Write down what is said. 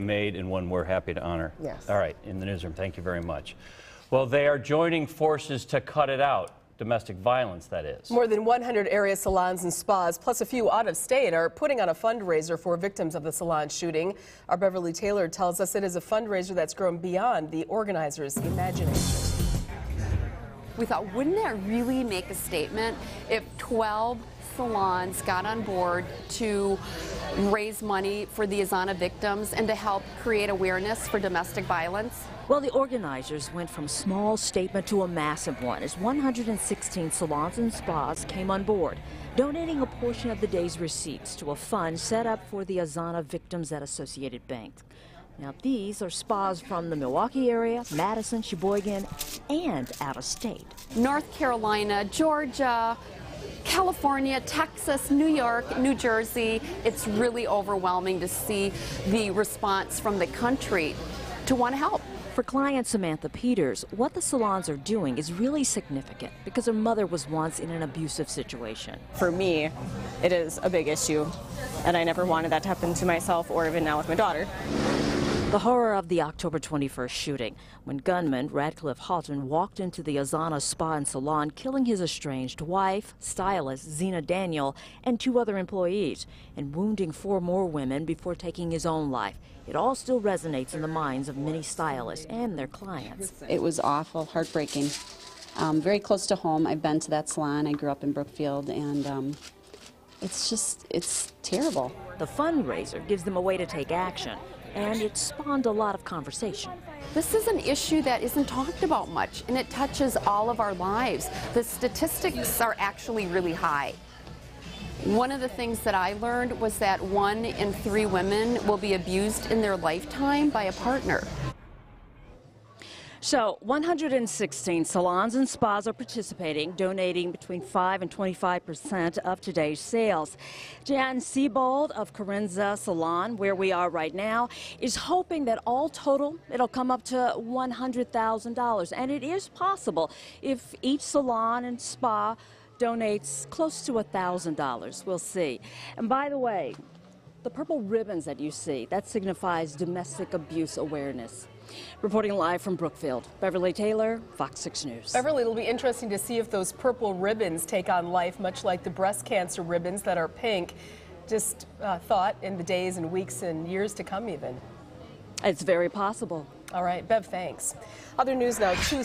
made and one we're happy to honor. Yes. All right, in the newsroom, thank you very much. Well, they are joining forces to cut it out, domestic violence, that is. More than 100 area salons and spas, plus a few out of state, are putting on a fundraiser for victims of the salon shooting. Our Beverly Taylor tells us it is a fundraiser that's grown beyond the organizers' imagination. We thought, wouldn't that really make a statement if 12 salons got on board to raise money for the Azana victims and to help create awareness for domestic violence? Well, the organizers went from small statement to a massive one as 116 salons and spas came on board, donating a portion of the day's receipts to a fund set up for the Azana victims at Associated Bank. Now, these are spas from the Milwaukee area, Madison, Sheboygan, and out of state. North Carolina, Georgia, California, Texas, New York, New Jersey. It's really overwhelming to see the response from the country to want to help. For client Samantha Peters, what the salons are doing is really significant because her mother was once in an abusive situation. For me, it is a big issue, and I never wanted that to happen to myself or even now with my daughter. The horror of the October 21st shooting, when gunman Radcliffe Haughton walked into the Azana Spa and Salon, killing his estranged wife, stylist Zina Daniel, and two other employees, and wounding four more women before taking his own life. It all still resonates in the minds of many stylists and their clients. It was awful, heartbreaking. Um, very close to home. I've been to that salon. I grew up in Brookfield, and um, it's just, it's terrible. The fundraiser gives them a way to take action and it spawned a lot of conversation. This is an issue that isn't talked about much, and it touches all of our lives. The statistics are actually really high. One of the things that I learned was that one in three women will be abused in their lifetime by a partner. So 116 salons and spas are participating, donating between 5 and 25 percent of today's sales. Jan Siebold of Carenza Salon, where we are right now, is hoping that all total it'll come up to $100,000. And it is possible if each salon and spa donates close to $1,000. We'll see. And by the way, the purple ribbons that you see, that signifies domestic abuse awareness. Reporting live from Brookfield, Beverly Taylor, Fox 6 News. Beverly, it'll be interesting to see if those purple ribbons take on life, much like the breast cancer ribbons that are pink. Just uh, thought in the days and weeks and years to come, even. It's very possible. All right, Bev, thanks. Other news now, two